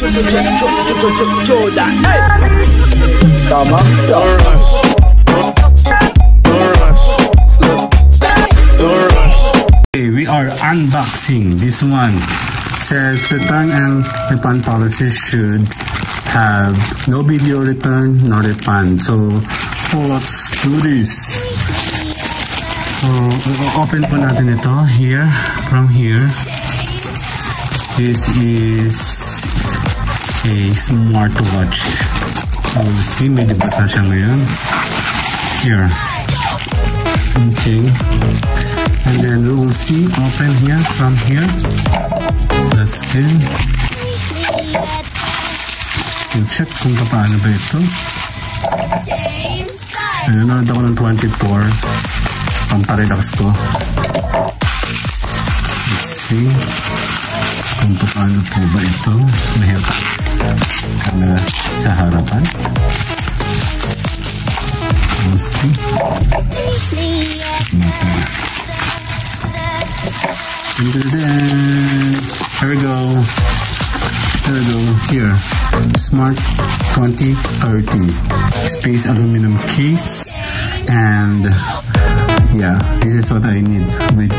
Jordan. Tama? Don't rush. Don't rush. Don't rush. Okay, we are unboxing this one. Says return and refund policy should have no video return, no refund. So, oh, let's do this. So, uh, open po natin ito here, from here. This is a smartwatch. See, may dibasa siya ngayon. Here. Okay. And then we will see open here from here. That's in. We'll check kung paano ba ito. Nanonood ako ng 24. Pamparelax ko. Let's see kung paano po ba ito. Mahirap camera sa harapan. We'll see. Check natin. And then, here we go. Here we go. Here. Smart 2030. Space aluminum case. And yeah, this is what I need with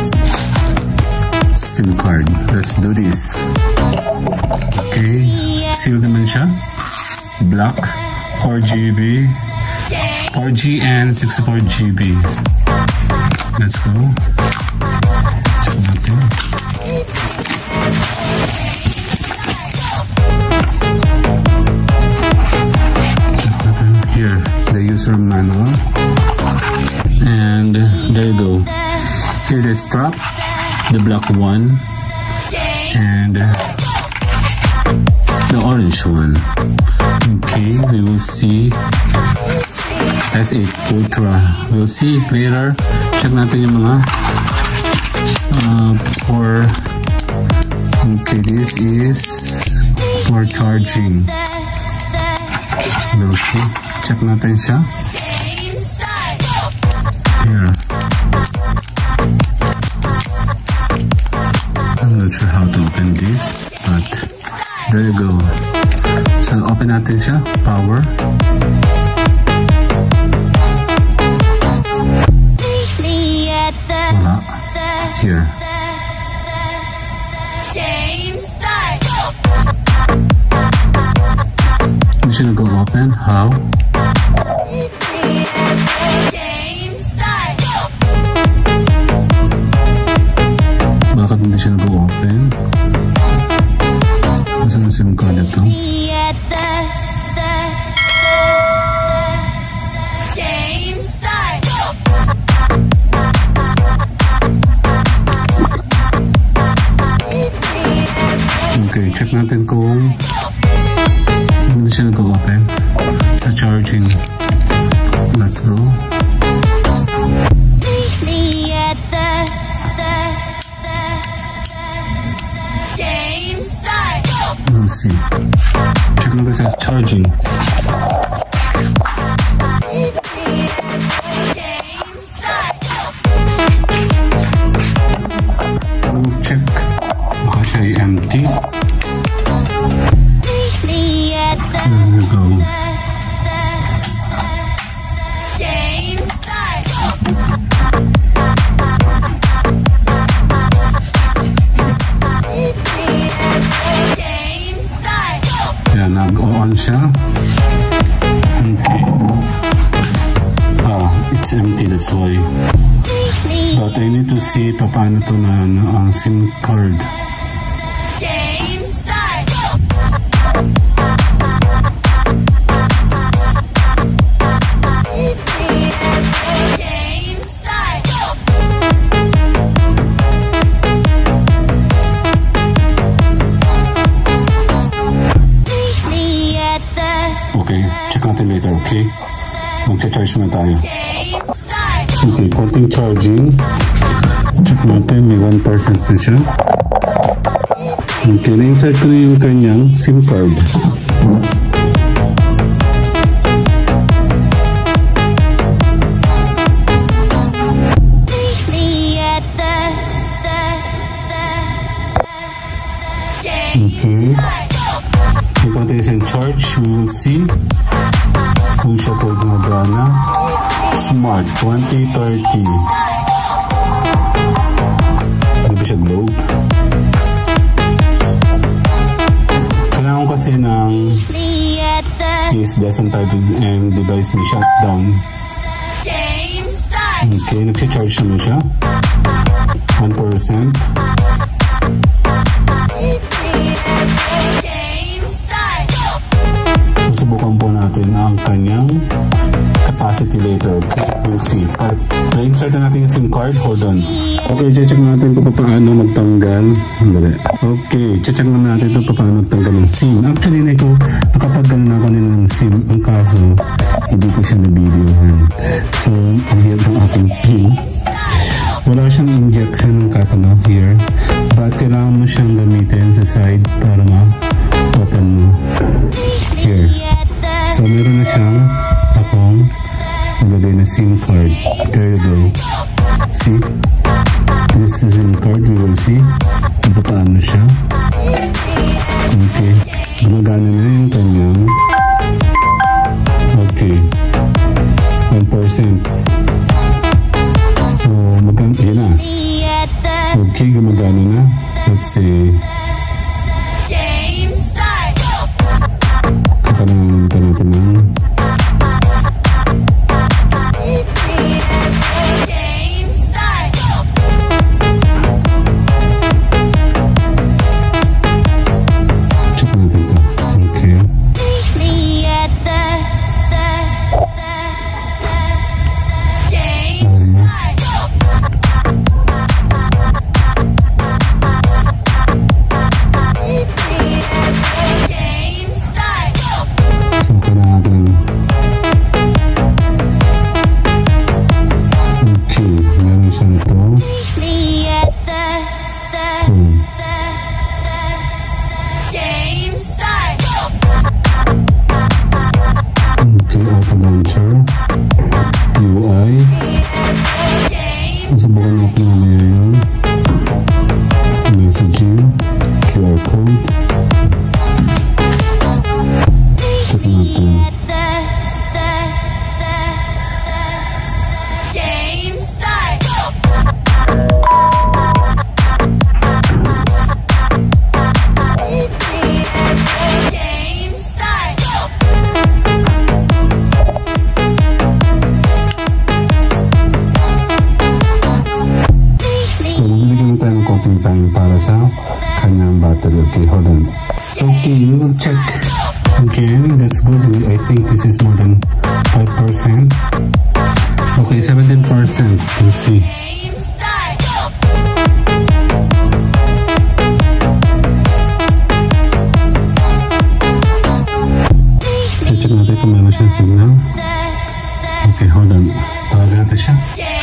SIM card. Let's do this. Okay. Seal dimension. Black. 4GB. 4G and 64GB. Let's go. Natin. Here, the user manual. And there you go. Here the strap, the black one, and the orange one. Okay, we will see S8 Ultra. We'll see later. Check natin yung mga uh, for okay, this is for charging. We'll see. Check natin siya. Here. I'm not sure how to open this, but there you go. So, open natin siya. Power. Wala. Here. Hindi siya nag-open. How? Bakit hindi siya nag-open? Nasaan ang SIM card ito? Okay, check natin siya tayo. Okay, konting charging. Check natin, may 1% na siya. Okay, na-insert ko na yung kanyang SIM card. Okay. konti is in charge. We will see kung siya po gumagana. Smart 2030. Hindi ba siya globe? Kailangan kasi ng is doesn't type and device may shutdown. Okay, nagsi-charge naman siya. 1%. Susubukan po natin ang kanyang capacity later. We'll see. Pa- Pa-insert na natin yung SIM card. Hold on. Okay, check natin kung paano magtanggal. Dali. Okay, check na natin kung paano magtanggal ng SIM. Actually, na ito, nakapagdala na ako nila ng SIM. Ang kaso, hindi ko siya na-videohan. So, ang hirap ng ating PIN. Wala siyang injection ng katano here. But kailangan mo siyang gamitin sa side para ma-open mo. Here. So, meron na siyang akong nalagay na SIM card. There you go. See? This is SIM card. We will see kung paano siya. Okay. Gumagana na Game Susubukan kanyang. Okay, hold on. Okay, we will check again. That's good. I think this is more than 5%. Okay, 17%. Let's see. Check natin kung meron siyang signal. Okay, hold on. Tawagan natin siya.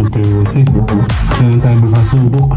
Entre vocês, cantar e me faço um pouco.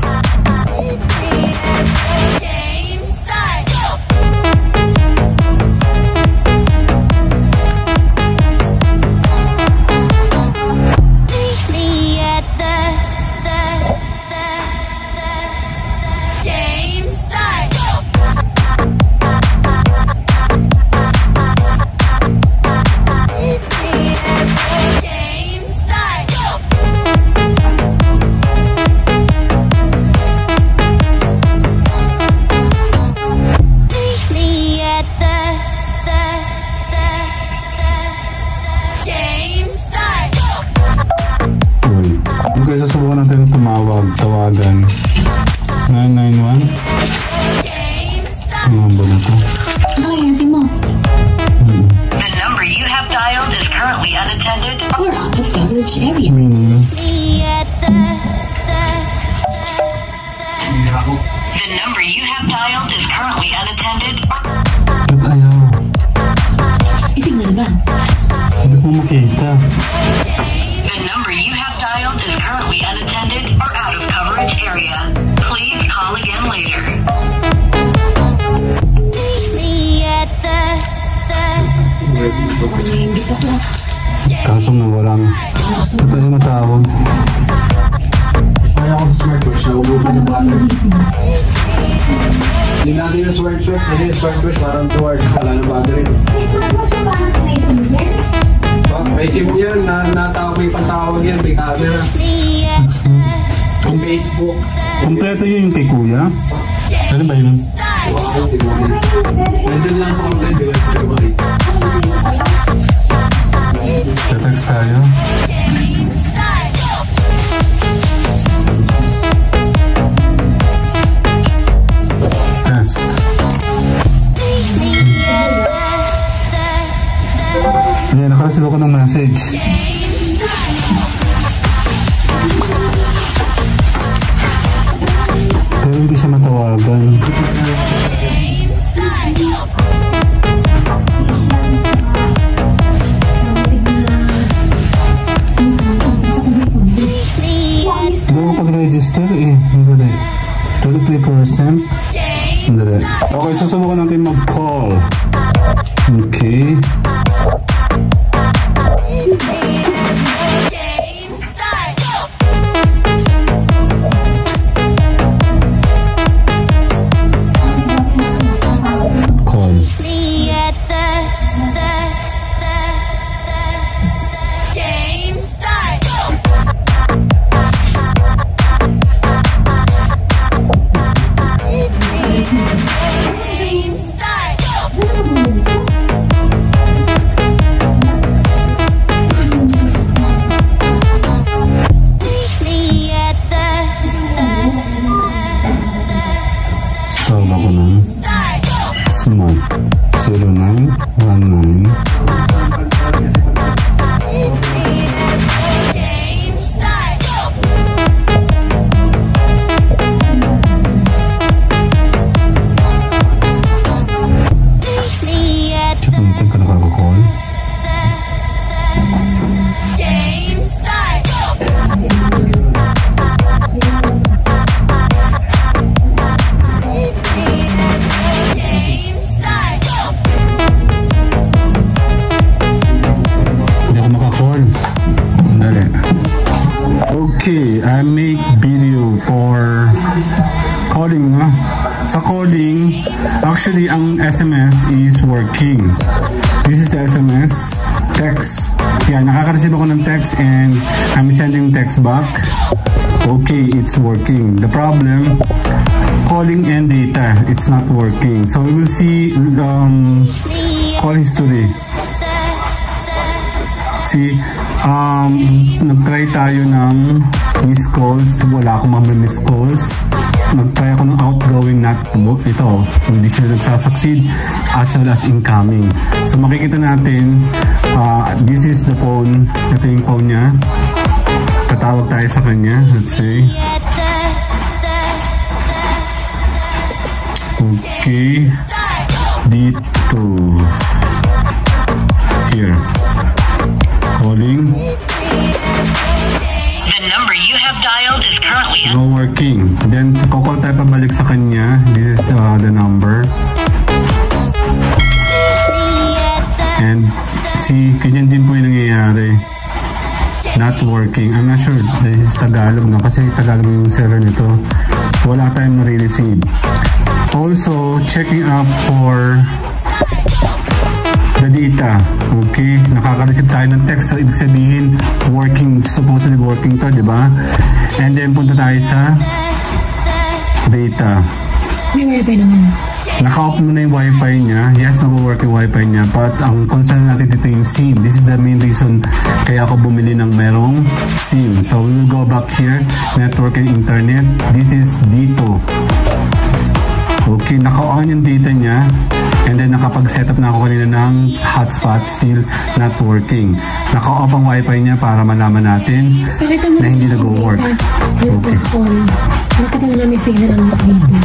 Currently unattended. ba? The number you have dialed is currently unattended or out of coverage area. Please call again later. Kaso na walang... Ba't matawag? Kaya ako sa smartwatch, naubusan ng battery. Hindi natin yung smartwatch, hindi yung smartwatch, parang toward, wala ng battery. Ba, may SIM yan, na, natawag may pantawag yan, may camera. Kung Facebook. Kompleto yun yung kay kuya? Ano ba yun? mo Nandun lang sa ba makita? Tetext tayo. The, Yan, nakareceive ako ng message. Pero hindi siya matawagan. Hindi ako pag-register eh. Hindi. 23%. game Hindi. Okay, susubukan natin mag-call. Okay. Working. This is the SMS. Text. Yeah, nakaka-receive ako ng text and I'm sending text back. Okay, it's working. The problem, calling and data, it's not working. So we will see um, call history. Si, um, nag-try tayo ng miss calls. Wala akong mga miss calls. Nag-try ako ng outgoing not. Ito, hindi sila nagsasucceed as well as incoming. So makikita natin, uh, this is the phone. Ito yung phone niya. Tatawag tayo sa kanya. Let's the, Okay. Dito. Here. Calling. The number you have dialed No working. Then, kukol tayo pabalik sa kanya. This is uh, the number. And si, ganyan din po yung nangyayari. Not working. I'm not sure. This is Tagalog, no? Kasi Tagalog yung server nito. Wala tayong nare-receive. Also, checking up for data. Okay? Nakaka-receive tayo ng text. So, ibig sabihin, working, supposedly working to, di ba? And then, punta tayo sa data. May wifi naman. Naka-off mo na yung wifi niya. Yes, nag-work yung wifi niya. But ang concern natin dito yung SIM. This is the main reason kaya ako bumili ng merong SIM. So we will go back here. Network and internet. This is dito. Okay, naka-on yung data niya. And then nakapag-set up na ako kanina ng hotspot, still not working. Naka-off ang wifi niya para malaman natin na hindi nag-work. Okay. on. Nakita nila may signal ang dito.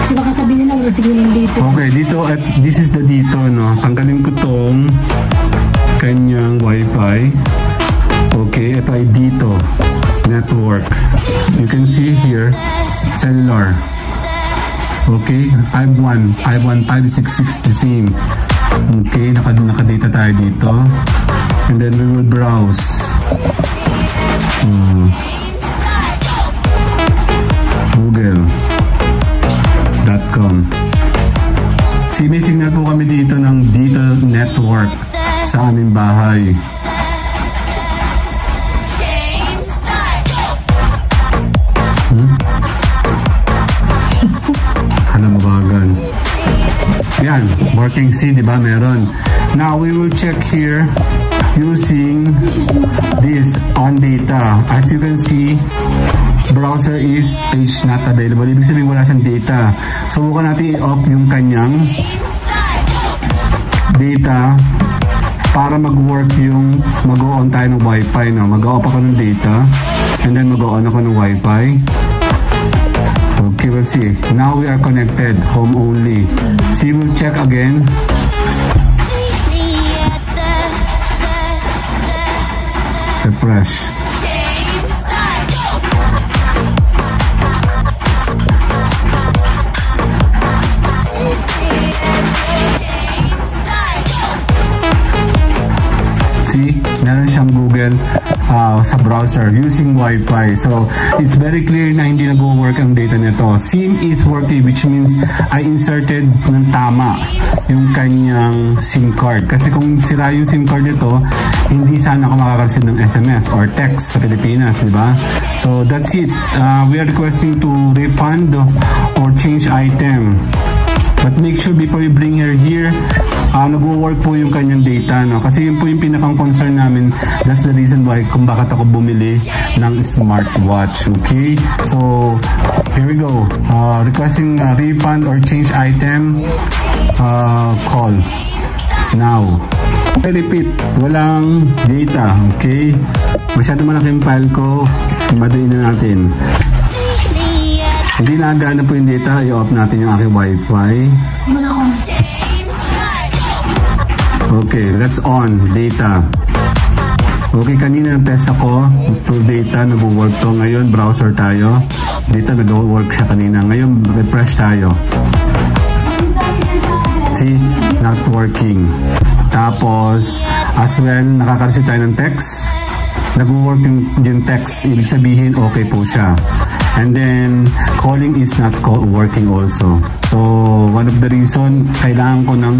Kasi baka sabihin nila wala signal yung dito. Okay, dito at this is the dito, no. Tanggalin ko tong kanyang wifi. Okay, ito ay dito. Network. You can see here, cellular. Okay, 51, 51, 566 the same. Okay, naka, naka-data tayo dito. And then we will browse. Hmm. Google.com Si may signal po kami dito ng dito network sa aming bahay. Yan, working C, di ba? Meron. Now, we will check here using this on data. As you can see, browser is page not available. Ibig sabihin wala siyang data. Subukan natin i-off yung kanyang data para mag-work yung mag-on tayo ng wifi no? mag-off ako ng data and then mag-on ako ng wifi okay we'll see now we are connected home only. See we'll check again. Refresh Google uh, sa browser using Wi-Fi. So, it's very clear na hindi nag-work ang data nito. SIM is working which means I inserted ng tama yung kanyang SIM card. Kasi kung sira yung SIM card nito, hindi sana ako makakareceive ng SMS or text sa Pilipinas, di ba? So, that's it. Uh, we are requesting to refund or change item. But make sure before you bring her here, uh, nag-work po yung kanyang data. No? Kasi yun po yung pinakang concern namin. That's the reason why kung bakit ako bumili ng smartwatch. Okay? So, here we go. Uh, requesting a refund or change item, uh, call. Now. I repeat, walang data. Okay? Masyado malaking file ko. Maduin na natin. Hindi nagana po yung data. I-off natin yung aking wifi. Okay, let's on. Data. Okay, kanina nag-test ako. To data, nag-work to. Ngayon, browser tayo. Data, nag-work siya kanina. Ngayon, refresh tayo. See? Not working. Tapos, as well, nakaka-receive tayo ng text. Nag-work yung, yung text. Ibig sabihin, okay po siya. And then, calling is not co- working also. So, one of the reason, kailangan ko ng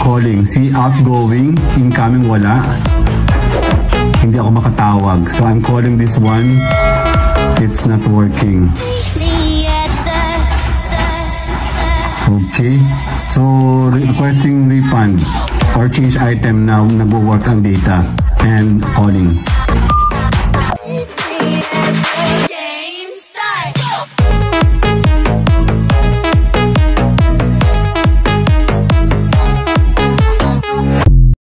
calling. See, outgoing, incoming, wala. Hindi ako makatawag. So, I'm calling this one. It's not working. Okay. So, requesting refund or change item now nag-work ang data and calling.